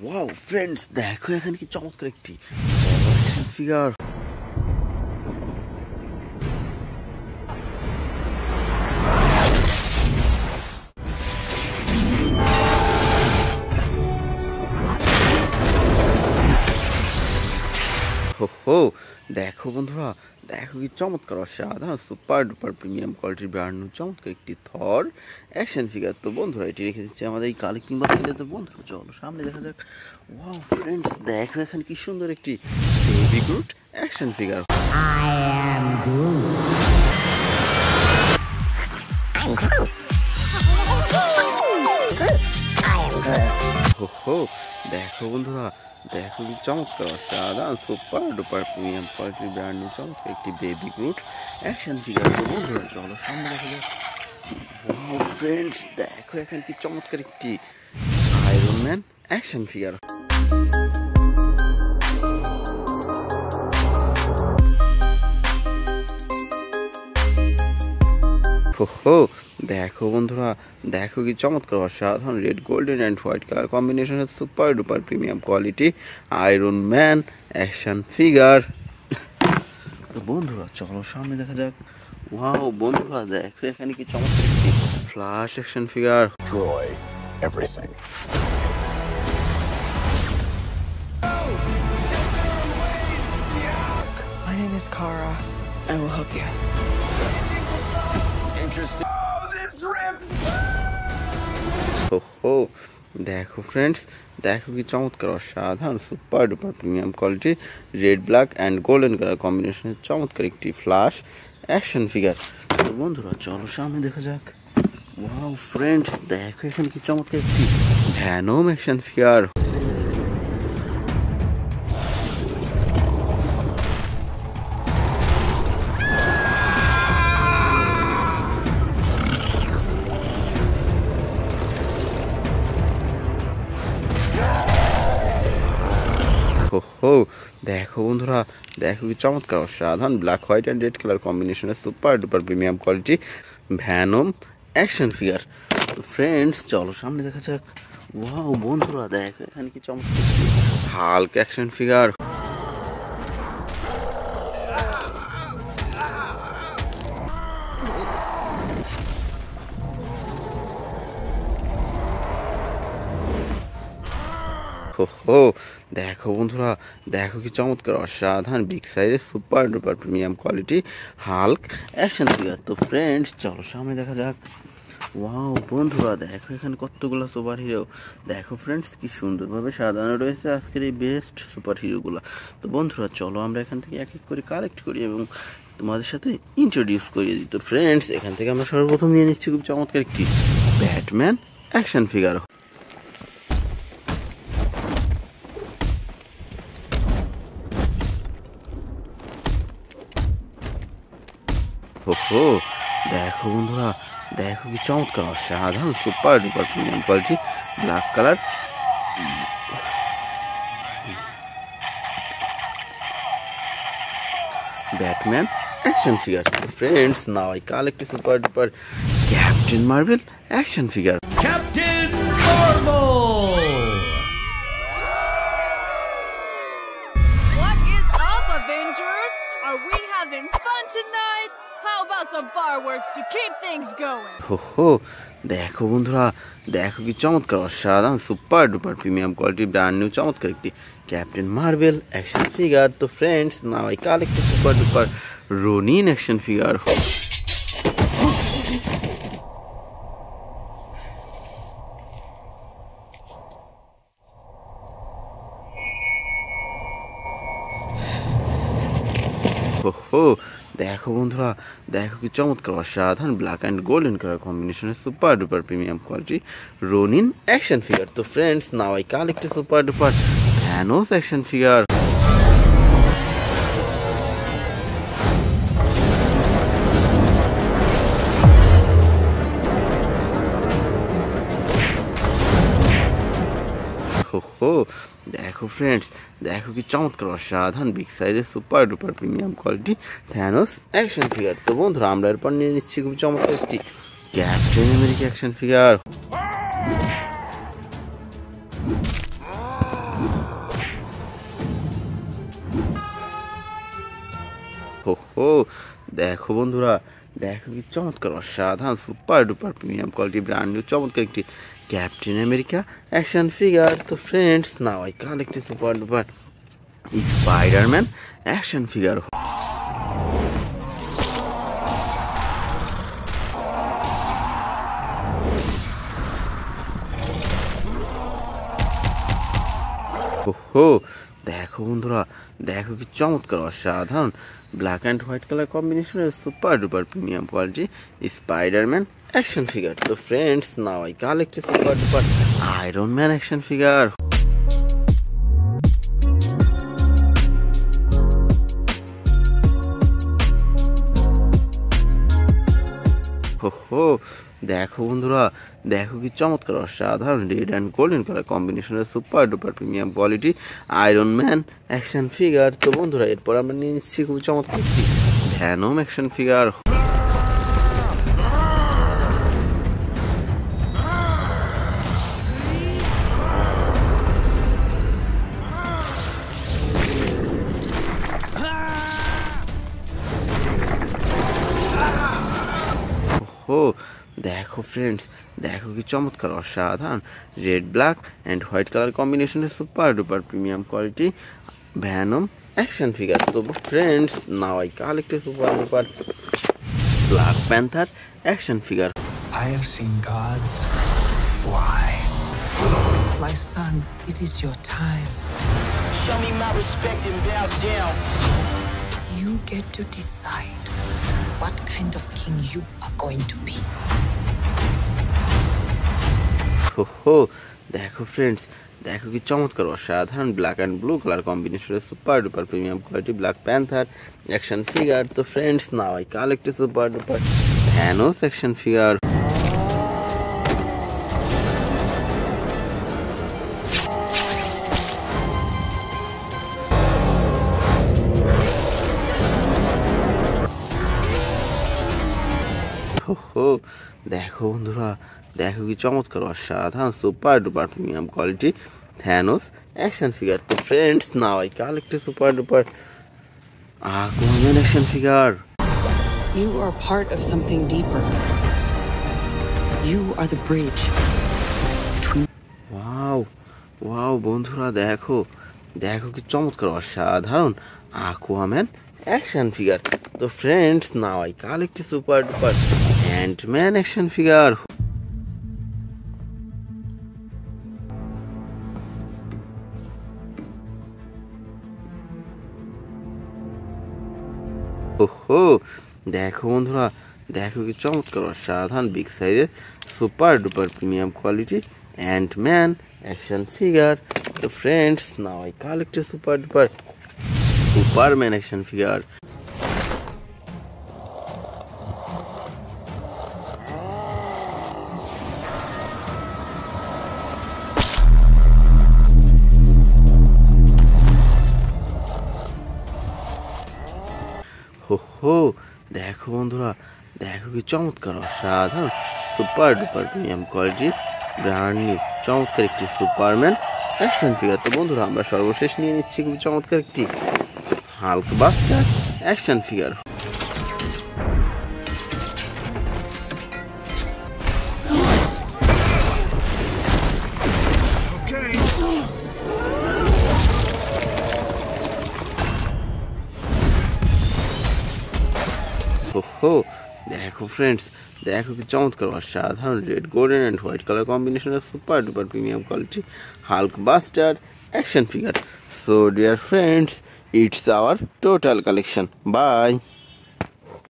Wow friends দেখো এখানে কি চমৎকার একটি ফিগার হো দেখো বন্ধুরা দেখো কি চমৎকার অসাধারণ সুপার ডুপার প্রিমিয়াম কোয়ালিটির ব্র্যান্ড চমৎকার একটি থর অ্যাকশন ফিগার তো বন্ধুরা এটি রেখে দিচ্ছে আমাদের এই কালেক্টিং বাস্কেটে তো বন্ধুরা চলো সামনে দেখা যাক। ওয়াও ফ্রেন্ডস দেখো এখানে কি সুন্দর একটি বেবি গ্রুট অ্যাকশন ফিগার দেখো বন্ধুরা দেখো কি চমৎকার অসাধারণ সুপার ডুপার প্রিমিয়াম কোয়ালিটির ব্র্যান্ড নিউ চমৎকার একটি বেবি গ্রুট অ্যাকশন ফিগার তো বন্ধুরা চলো, সামনে দেখা যাক। ফ্রেন্ডস দেখো এখানে কি চমৎকার একটি আয়রন ম্যান অ্যাকশন ফিগার হো দেখো বন্ধুরা দেখো কি চমৎকার অসাধারণ red golden and white colour কম্বিনেশনের super duper premium quality Iron Man action figure তো বন্ধুরা চলো সামনে দেখা যাক ওয়াও বন্ধুরা দেখো এখানে কি চমৎকার Flash action figure destroy everything. My name is Kara. I will help you. হো হো দেখো ফ্রেন্ডস দেখো কি চমৎকার, অসাধারণ super duper premium quality red black and golden colour কম্বিনেশনের চমৎকার একটি ফ্লাশ অ্যাকশন ফিগার তো বন্ধুরা, চলো সামনে দেখা যাক। ওয়াও ফ্রেন্ডস দেখো এখানে কি চমৎকার একটি ভ্যানোম অ্যাকশন ফিগার বন্ধুরা দেখো কি চমৎকার, অসাধারণ black white and red colour কম্বিনেশনের super duper premium quality Venom action figure তো ফ্রেন্ডস চলো সামনে দেখা যাক। ওয়াও বন্ধুরা, দেখো এখানে কি চমৎকার। হালকা অ্যাকশন ফিগার হো হো দেখো বন্ধুরা, দেখো কি চমৎকার, অসাধারণ বিগ সাইজের super duper premium quality Hulk action figure তো ফ্রেন্ডস চলো সামনে দেখা যাক। ওয়াও বন্ধুরা, দেখো এখানে কতগুলো সুপার হিরো দেখো ফ্রেন্ডস কি সুন্দরভাবে সাজানো রয়েছে আজকের এই বেস্ট সুপার হিরোগুলো তো বন্ধুরা, চলো আমরা এখান থেকে এক এক করে কালেক্ট করি এবং তোমাদের সাথে ইন্ট্রোডিউস করিয়ে দিই। তো ফ্রেন্ডস এখান থেকে আমরা সর্বপ্রথম নিয়ে নিচ্ছি খুব চমৎকার একটি ব্যাটম্যান অ্যাকশন ফিগার হো হো দেখো বন্ধুরা দেখো কি চমৎকার অসাধারণ super duper premium quality black colour Batman action figure friends now I collect super duper Captain Marvel action figure Captain Marvel! What is up, Avengers? Are we having fun tonight? How about some fireworks to keep things going? হো হো দেখো বন্ধুরা দেখো কি চমৎকার অসাধারণ super duper premium quality brand new চমৎকার একটি ক্যাপ্টেন মার্বেল অ্যাকশন ফিগার তো friends now I collect super duper Ronin action figure দেখো বন্ধুরা দেখো কি চমৎকার অসাধারণ ব্ল্যাক অ্যান্ড গোল্ডেন কালার কম্বিনেশনের super duper premium quality Ronin action figure তো friends now I collect super duper Thanos action figure হো হো দেখো ফ্রেন্ডস দেখো কি চমৎকার, অসাধারণ বিগ সাইজের super duper premium quality Thanos action figure তো বন্ধুরা, আমরা এরপর নিয়ে নিচ্ছি খুব চমৎকার একটি ক্যাপ্টেন আমেরিকা অ্যাকশন ফিগার ও দেখো বন্ধুরা দেখো কি চমৎকার অসাধারণ super duper premium quality brand new চমৎকার একটি ক্যাপ্টেন আমেরিকা অ্যাকশন ফিগার তো friends now I collect super duper Spiderman action figure ওহো দেখো বন্ধুরা দেখো কি চমৎকার অসাধারণ ব্ল্যাক অ্যান্ড হোয়াইট কালার কম্বিনেশনের super duper premium quality Spiderman action figure তো friends now I collect super duper Iron Man action figure হো দেখো বন্ধুরা, দেখো কি চমৎকার, অসাধারণ রেড অ্যান্ড গোল্ডেন কালার কম্বিনেশনের super duper premium quality Iron Man action figure তো বন্ধুরা, এরপর আমরা নিয়ে নিচ্ছি খুব চমৎকার ভ্যানম অ্যাকশন ফিগার ফ্রেন্ডস দেখো কি চমৎকার অসাধারণ red black and white colour কম্বিনেশনের super duper premium quality Venom action figure তো friends now I collect super duper Black Panther action figure I have seen gods fly. My son, it is your time. Show me my respect and bow down. You get to decide what kind of king you are going to be. ওহো, দেখো friends দেখো কি চমৎকার, অসাধারণ black and blue colour কম্বিনেশনের super duper premium quality Black Panther action figure তো friends now I collect super duper হ্যানো action figure হো দেখো বন্ধুরা দেখো কি চমৎকার অসাধারণ super duper premium quality Thanos action figure তো friends now I collect super duper Aquaman action figure are part of something deeper. You are the bridge between wow wow বন্ধুরা দেখো দেখো কি চমৎকার অসাধারণ আকুয়াম্যান অ্যাকশন ফিগার তো friends now I collect super duper Ant Man action figure ওহো দেখো বন্ধুরা দেখো কি চমৎকার অসাধারণ বিগ সাইজের super duper premium quality Ant Man action figure তো friends now I collect super duper Superman action figure হো দেখো বন্ধুরা, দেখো কি চমৎকার, অসাধারণ, super duper premium quality brand new চমৎকার একটি সুপারম্যান অ্যাকশন ফিগার তো বন্ধুরা, আমরা সর্বশেষ নিয়ে নিচ্ছি খুব চমৎকার একটি হালক বাস্টার অ্যাকশন ফিগার হো দেখো ফ্রেন্ডস দেখো কি চমৎকার, অসাধারণ red golden and white colour কম্বিনেশনের super duper premium quality Hulkbuster action figure so dear friends it's our total collection bye